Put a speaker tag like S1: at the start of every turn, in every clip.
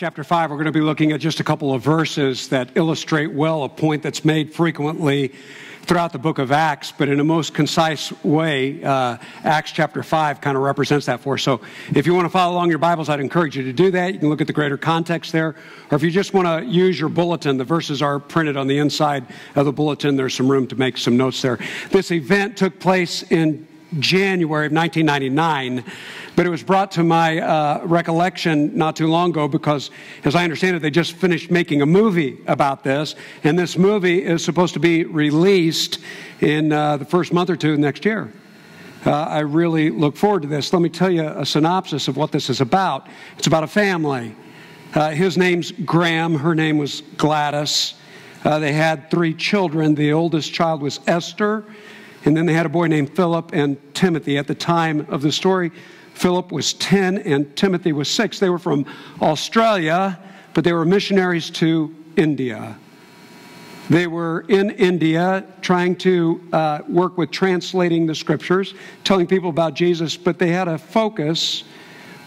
S1: chapter 5, we're going to be looking at just a couple of verses that illustrate well a point that's made frequently throughout the book of Acts, but in a most concise way. Uh, Acts chapter 5 kind of represents that for us. So if you want to follow along your Bibles, I'd encourage you to do that. You can look at the greater context there. Or if you just want to use your bulletin, the verses are printed on the inside of the bulletin. There's some room to make some notes there. This event took place in January of 1999, but it was brought to my uh, recollection not too long ago because, as I understand it, they just finished making a movie about this, and this movie is supposed to be released in uh, the first month or two next year. Uh, I really look forward to this. Let me tell you a synopsis of what this is about. It's about a family. Uh, his name's Graham, her name was Gladys. Uh, they had three children. The oldest child was Esther. And then they had a boy named Philip and Timothy. At the time of the story, Philip was 10 and Timothy was 6. They were from Australia, but they were missionaries to India. They were in India trying to uh, work with translating the scriptures, telling people about Jesus, but they had a focus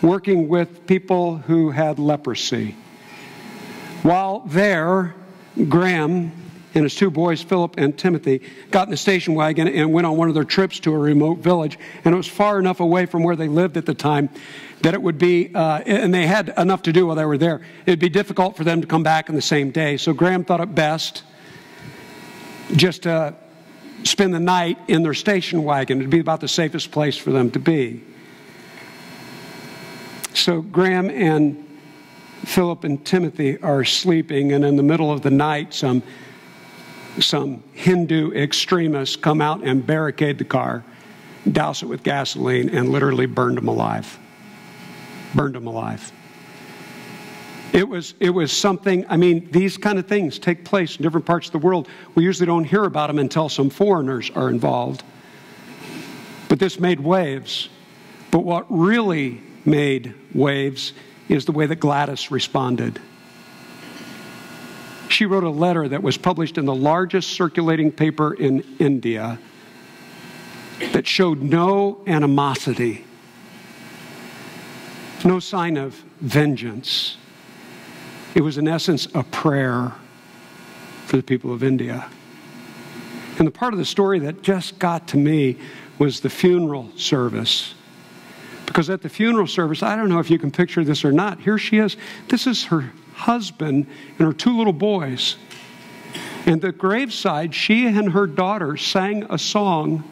S1: working with people who had leprosy. While there, Graham and his two boys, Philip and Timothy, got in the station wagon and went on one of their trips to a remote village. And it was far enough away from where they lived at the time that it would be, uh, and they had enough to do while they were there. It'd be difficult for them to come back in the same day. So Graham thought it best just to spend the night in their station wagon. It'd be about the safest place for them to be. So Graham and Philip and Timothy are sleeping, and in the middle of the night, some some Hindu extremists come out and barricade the car, douse it with gasoline, and literally burned them alive. Burned them alive. It was, it was something, I mean, these kind of things take place in different parts of the world. We usually don't hear about them until some foreigners are involved. But this made waves. But what really made waves is the way that Gladys responded she wrote a letter that was published in the largest circulating paper in India that showed no animosity, no sign of vengeance. It was, in essence, a prayer for the people of India. And the part of the story that just got to me was the funeral service. Because at the funeral service, I don't know if you can picture this or not, here she is. This is her husband and her two little boys. And the graveside, she and her daughter sang a song.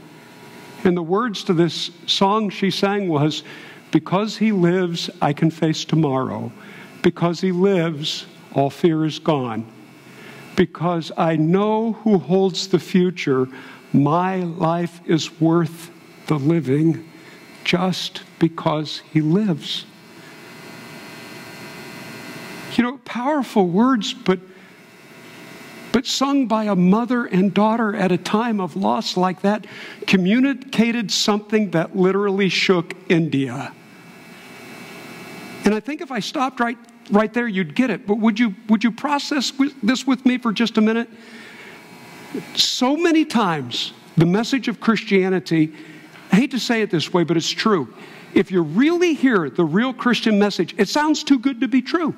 S1: And the words to this song she sang was, Because he lives, I can face tomorrow. Because he lives, all fear is gone. Because I know who holds the future, my life is worth the living just because he lives. You know, powerful words, but but sung by a mother and daughter at a time of loss like that communicated something that literally shook India. And I think if I stopped right right there you'd get it. But would you would you process this with me for just a minute? So many times the message of Christianity, I hate to say it this way, but it's true. If you really hear the real Christian message, it sounds too good to be true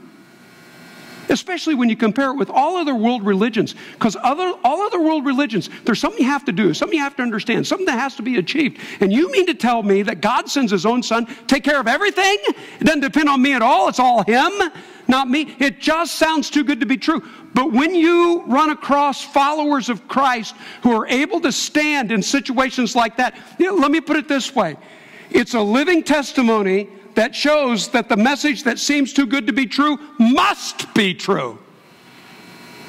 S1: especially when you compare it with all other world religions. Because other, all other world religions, there's something you have to do, something you have to understand, something that has to be achieved. And you mean to tell me that God sends His own Son, take care of everything? It doesn't depend on me at all, it's all Him, not me. It just sounds too good to be true. But when you run across followers of Christ who are able to stand in situations like that, you know, let me put it this way it's a living testimony that shows that the message that seems too good to be true must be true.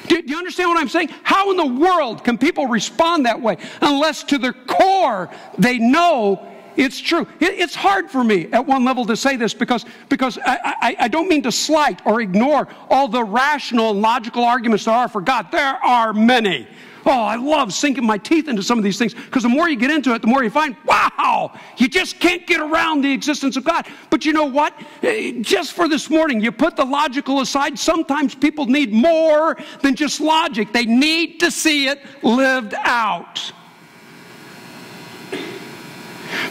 S1: Do, you understand what I'm saying? How in the world can people respond that way unless to their core they know it's true. It's hard for me at one level to say this because, because I, I, I don't mean to slight or ignore all the rational and logical arguments there are for God. There are many. Oh, I love sinking my teeth into some of these things because the more you get into it, the more you find, wow, you just can't get around the existence of God. But you know what? Eh, just for this morning, you put the logical aside. Sometimes people need more than just logic, they need to see it lived out.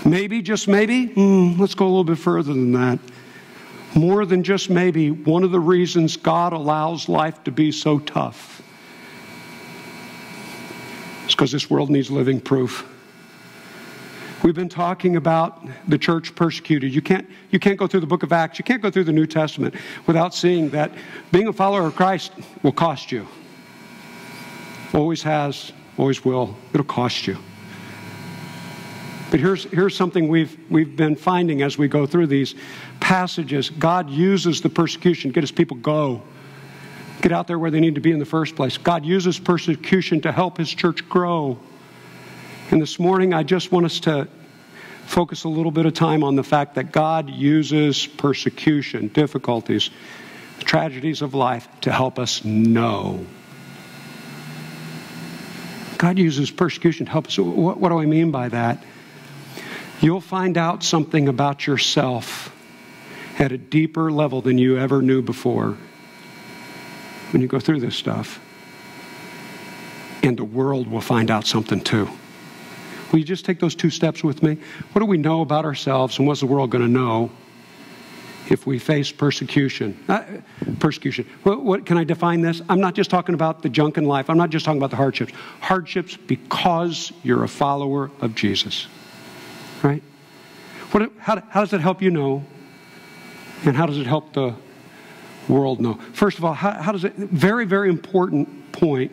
S1: Maybe, just maybe, mm, let's go a little bit further than that. more than just maybe one of the reasons God allows life to be so tough is because this world needs living proof. We've been talking about the church persecuted. You can't, you can't go through the book of Acts, you can't go through the New Testament without seeing that being a follower of Christ will cost you. Always has, always will. It'll cost you. But here's, here's something we've, we've been finding as we go through these passages. God uses the persecution to get his people go. Get out there where they need to be in the first place. God uses persecution to help his church grow. And this morning, I just want us to focus a little bit of time on the fact that God uses persecution, difficulties, the tragedies of life to help us know. God uses persecution to help us. What, what do I mean by that? You'll find out something about yourself at a deeper level than you ever knew before when you go through this stuff. And the world will find out something too. Will you just take those two steps with me? What do we know about ourselves, and what's the world going to know if we face persecution? Uh, persecution. What, what, can I define this? I'm not just talking about the junk in life. I'm not just talking about the hardships. Hardships because you're a follower of Jesus, right? What, how, how does it help you know? And how does it help the world know? First of all, how, how does it? Very, very important point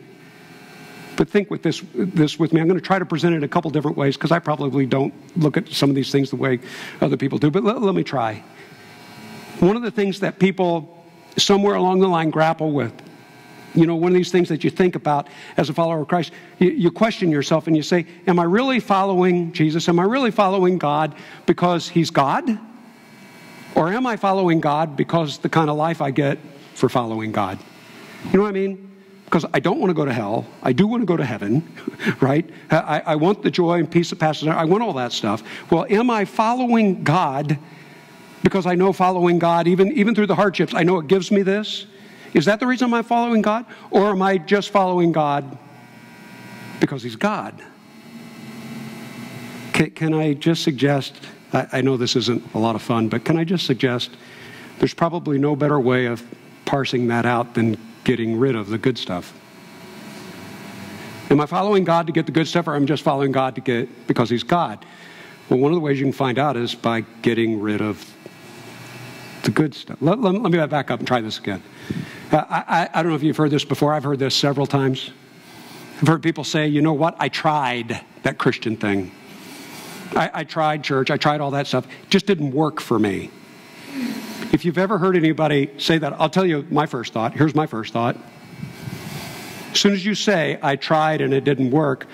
S1: but think with this, this with me. I'm going to try to present it a couple different ways because I probably don't look at some of these things the way other people do. But let, let me try. One of the things that people somewhere along the line grapple with you know, one of these things that you think about as a follower of Christ, you, you, question yourself and you say, Am I really following Jesus? Am I really following God because He's God? Or am I following God because the kind of life I get for following God? You know what I mean? because I don't want to go to hell. I do want to go to heaven, right? I, I want the joy and peace that passes. I want all that stuff. Well, am I following God because I know following God, even, even through the hardships, I know it gives me this? Is that the reason I'm following God? Or am I just following God because He's God? Can, can I just suggest? I, I know this isn't a lot of fun, but can I just suggest there's probably no better way of parsing that out than getting rid of the good stuff? Am I following God to get the good stuff, or am I just following God to get because He's God? Well, one of the ways you can find out is by getting rid of the good stuff. Let, let, let me back up and try this again. Uh, I, I, I don't know if you've heard this before. I've heard this several times. I've heard people say, you know what? I tried that Christian thing. I, I tried church. I tried all that stuff. It just didn't work for me. If you've ever heard anybody say that, I'll tell you my first thought. Here's my first thought. As soon as you say, I tried and it didn't work,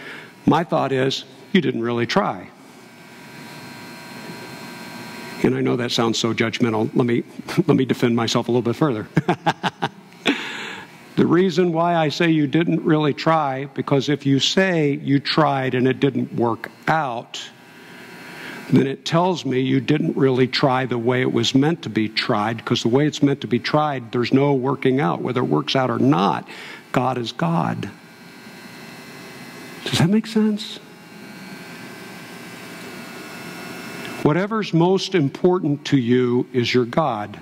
S1: my thought is, you didn't really try. And I know that sounds so judgmental. Let me, let me defend myself a little bit further. the reason why I say you didn't really try, because if you say you tried and it didn't work out, then it tells me you didn't really try the way it was meant to be tried, because the way it's meant to be tried, there's no working out. Whether it works out or not, God is God. Does that make sense? Whatever's most important to you is your God.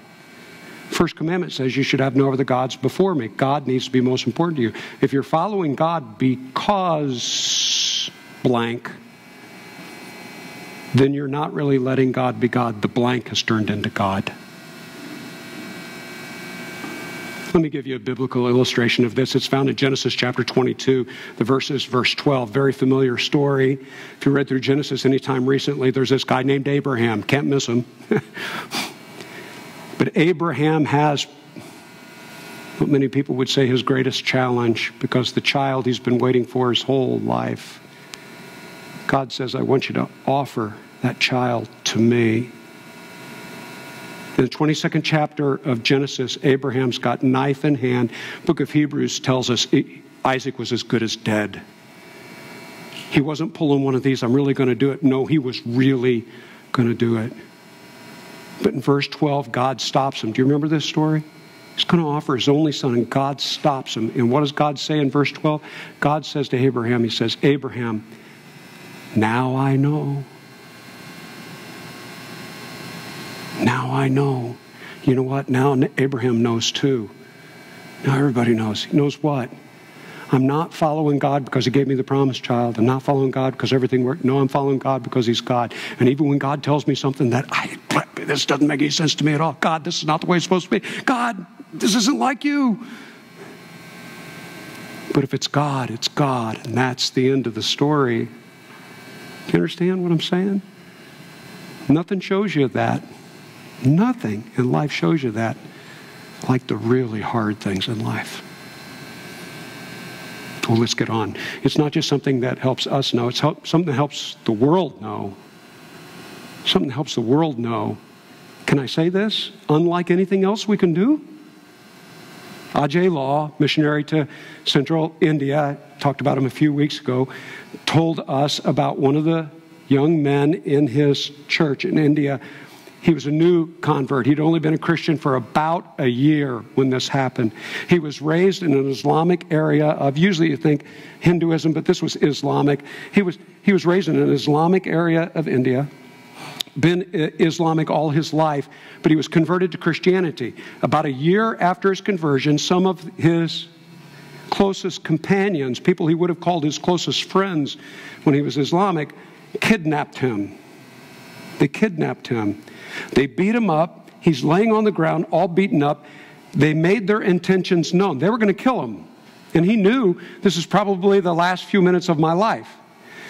S1: First commandment says you should have no other gods before me. God needs to be most important to you. If you're following God because blank, then you're not really letting God be God. The blank has turned into God. Let me give you a biblical illustration of this. It's found in Genesis chapter 22. The verses, verse 12. Very familiar story. If you read through Genesis anytime recently, there's this guy named Abraham. Can't miss him. but Abraham has what many people would say his greatest challenge because the child he's been waiting for his whole life. God says, I want you to offer that child to me. In the 22nd chapter of Genesis, Abraham's got knife in hand. Book of Hebrews tells us Isaac was as good as dead. He wasn't pulling one of these, I'm really going to do it. No, he was really going to do it. But in verse 12, God stops him. Do you remember this story? He's going to offer his only son, and God stops him. And what does God say in verse 12? God says to Abraham, He says, Abraham, now I know Now I know You know what? Now Abraham knows too. Now everybody knows. He knows what? I'm not following God because He gave me the promised child. I'm not following God because everything worked. No, I'm following God because He's God. And even when God tells me something that I, this doesn't make any sense to me at all. God, this is not the way it's supposed to be. God, this isn't like you. But if it's God, it's God. And that's the end of the story. Do you understand what I'm saying? Nothing shows you that. Nothing in life shows you that, like the really hard things in life. Well, let's get on. It's not just something that helps us know, it's help, something that helps the world know. Something that helps the world know. Can I say this? Unlike anything else we can do? Ajay Law, missionary to central India, talked about him a few weeks ago, told us about one of the young men in his church in India. He was a new convert. He'd only been a Christian for about a year when this happened. He was raised in an Islamic area of, usually you think Hinduism, but this was Islamic. He was, he was raised in an Islamic area of India been Islamic all his life, but he was converted to Christianity. About a year after his conversion, some of his closest companions, people he would have called his closest friends when he was Islamic, kidnapped him. They kidnapped him. They beat him up. He's laying on the ground, all beaten up. They made their intentions known. They were going to kill him. And he knew this is probably the last few minutes of my life.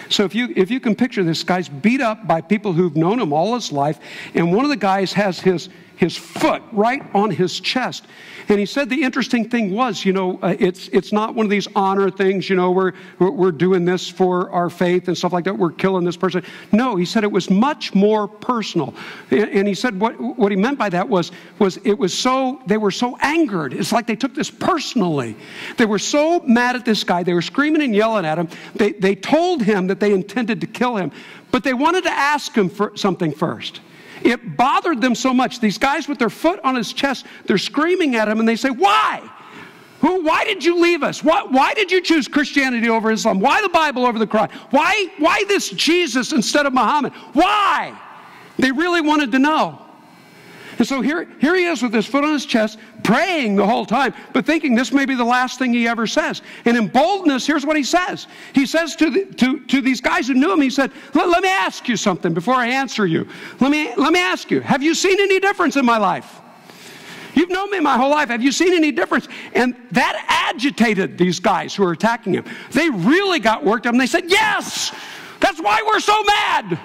S1: So if you if you can picture this guy's beat up by people who've known him all his life, and one of the guys has his his foot right on his chest. And he said the interesting thing was, you know, uh, it's, it's not one of these honor things, you know, we're, we're doing this for our faith and stuff like that, we're killing this person. No, he said it was much more personal. And, and he said what, what he meant by that was, was it was so, they were so angered. It's like they took this personally. They were so mad at this guy, they were screaming and yelling at him. They, they told him that they intended to kill him, but they wanted to ask him for something first. It bothered them so much. These guys with their foot on his chest, they're screaming at him and they say, Why? Who, why did you leave us? Why, why did you choose Christianity over Islam? Why the Bible over the Quran? Why, why this Jesus instead of Muhammad? Why? They really wanted to know. And so here, here he is with his foot on his chest, praying the whole time, but thinking this may be the last thing he ever says. And in boldness, here's what he says. He says to, the, to, to these guys who knew him, he said, let me ask you something before I answer you. Let me, let me ask you, have you seen any difference in my life? You've known me my whole life. Have you seen any difference? And that agitated these guys who were attacking him. They really got worked up and they said, Yes, that's why we're so mad.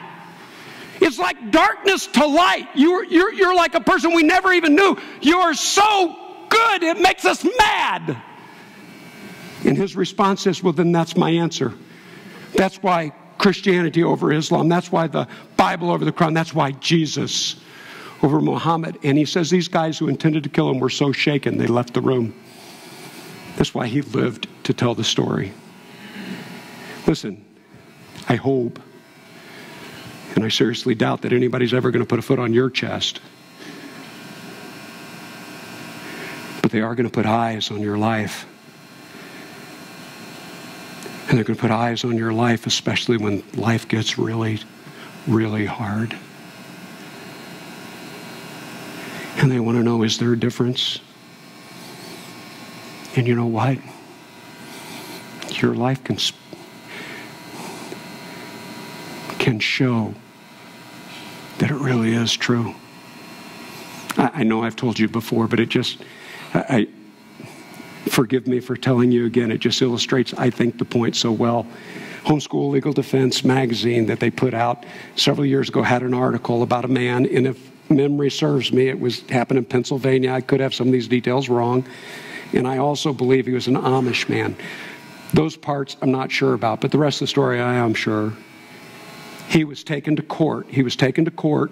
S1: It's like darkness to light. You're, you're, you're like a person we never even knew. You're so good, it makes us mad. And his response is, Well, then that's my answer. That's why Christianity over Islam. That's why the Bible over the Quran. That's why Jesus over Muhammad. And he says these guys who intended to kill him were so shaken they left the room. That's why he lived to tell the story. Listen, I hope and I seriously doubt that anybody's ever going to put a foot on your chest. But they are going to put eyes on your life. And they're going to put eyes on your life, especially when life gets really, really hard. And they want to know is there a difference? And you know what? Your life can can show that it really is true. I, I know I've told you before, but it just, I, I, forgive me for telling you again, it just illustrates, I think, the point so well. Homeschool Legal Defense magazine that they put out several years ago had an article about a man, and if memory serves me, it was happened in Pennsylvania. I could have some of these details wrong. And I also believe he was an Amish man. Those parts I'm not sure about, but the rest of the story I am sure he was taken to court. He was taken to court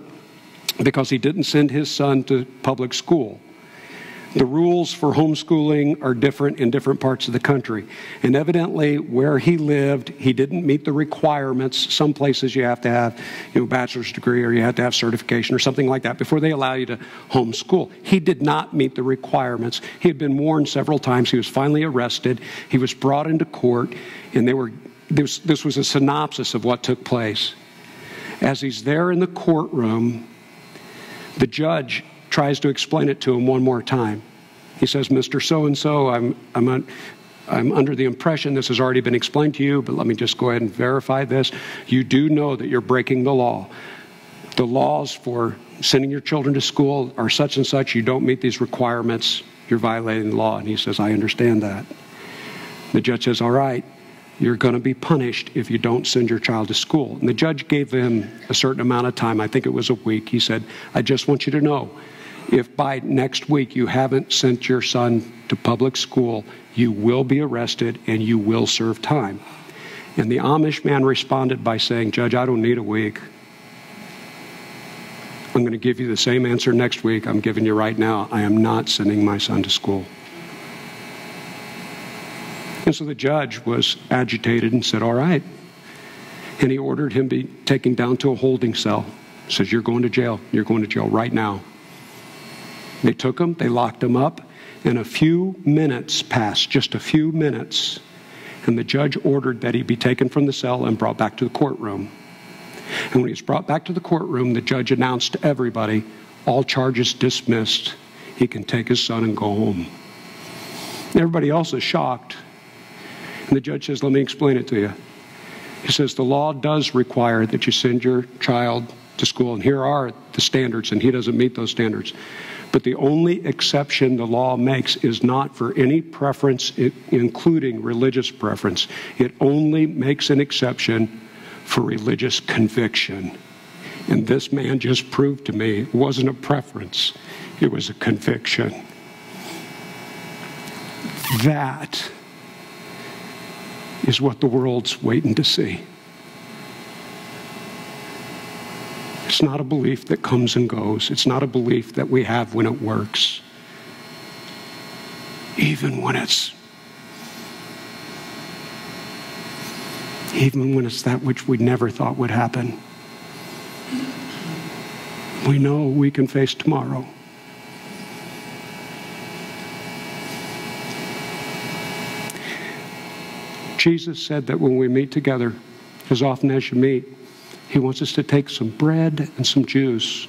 S1: because he didn't send his son to public school. The rules for homeschooling are different in different parts of the country. And evidently, where he lived, he didn't meet the requirements. Some places you have to have, you know, bachelor's degree or you have to have certification or something like that before they allow you to homeschool. He did not meet the requirements. He had been warned several times. He was finally arrested. He was brought into court, and they were this, this was a synopsis of what took place as he's there in the courtroom, the judge tries to explain it to him one more time. He says, Mr. So and so, I'm, I'm, I'm under the impression this has already been explained to you, but let me just go ahead and verify this. You do know that you're breaking the law. The laws for sending your children to school are such and such. You don't meet these requirements. You're violating the law. And he says, I understand that. The judge says, All right, you're going to be punished if you don't send your child to school. And the judge gave him a certain amount of time. I think it was a week. He said, I just want you to know if by next week you haven't sent your son to public school, you will be arrested and you will serve time. And the Amish man responded by saying, Judge, I don't need a week. I'm going to give you the same answer next week I'm giving you right now. I am not sending my son to school. And so the judge was agitated and said, All right. And he ordered him be taken down to a holding cell. Says, You're going to jail. You're going to jail right now. They took him, they locked him up, and a few minutes passed, just a few minutes, and the judge ordered that he be taken from the cell and brought back to the courtroom. And when he was brought back to the courtroom, the judge announced to everybody, all charges dismissed. He can take his son and go home. Everybody else is shocked. And the judge says, Let me explain it to you. He says, The law does require that you send your child to school, and here are the standards, and he doesn't meet those standards. But the only exception the law makes is not for any preference, including religious preference. It only makes an exception for religious conviction. And this man just proved to me it wasn't a preference, it was a conviction. That is what the world's waiting to see. It's not a belief that comes and goes. It's not a belief that we have when it works. Even when it's even when it's that which we never thought would happen. We know we can face tomorrow. Jesus said that when we meet together, as often as you meet, He wants us to take some bread and some juice.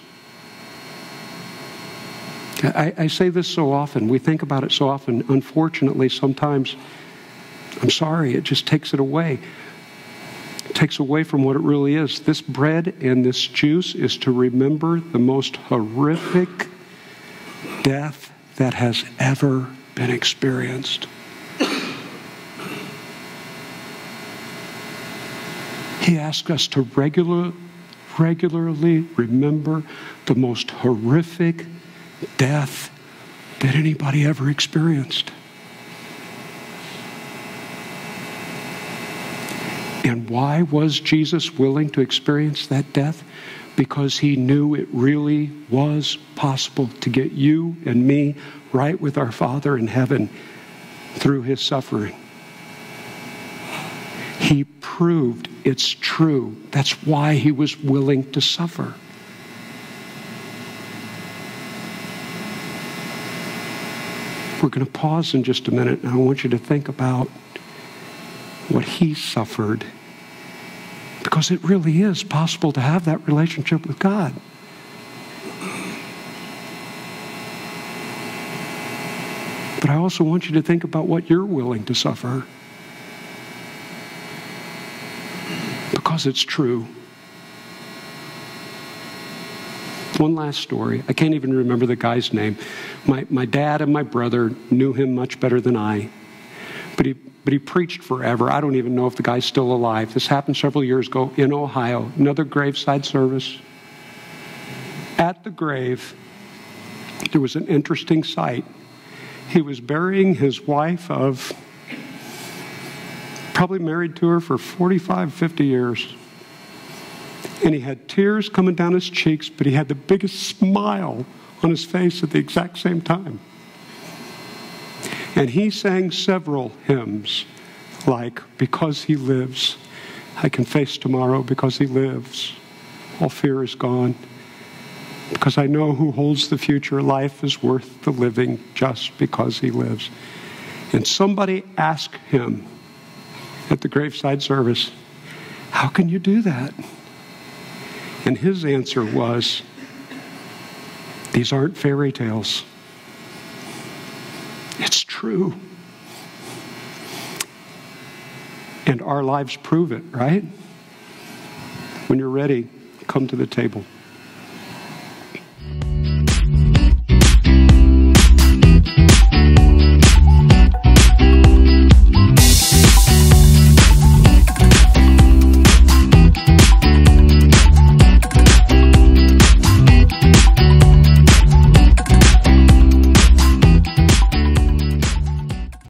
S1: I, I, say this so often. We think about it so often. Unfortunately, sometimes, I'm sorry, it just takes it away. It takes away from what it really is. This bread and this juice is to remember the most horrific death that has ever been experienced. He asks us to regular, regularly remember the most horrific death that anybody ever experienced. And why was Jesus willing to experience that death? Because he knew it really was possible to get you and me right with our Father in heaven through his suffering. He proved it's true. That's why he was willing to suffer. We're going to pause in just a minute, and I want you to think about what he suffered. Because it really is possible to have that relationship with God. But I also want you to think about what you're willing to suffer. Because it's true. One last story. I can't even remember the guy's name. My, my dad and my brother knew him much better than I, but he, but he preached forever. I don't even know if the guy's still alive. This happened several years ago in Ohio, another graveside service. At the grave, there was an interesting sight. He was burying his wife of probably married to her for 45, 50 years. And he had tears coming down his cheeks, but he had the biggest smile on his face at the exact same time. And he sang several hymns like, Because He Lives, I can face tomorrow because He lives. All fear is gone. Because I know who holds the future. Life is worth the living just because He lives. And somebody asked him, at the graveside service, How can you do that? And his answer was, These aren't fairy tales. It's true. And our lives prove it, right? When you're ready, come to the table.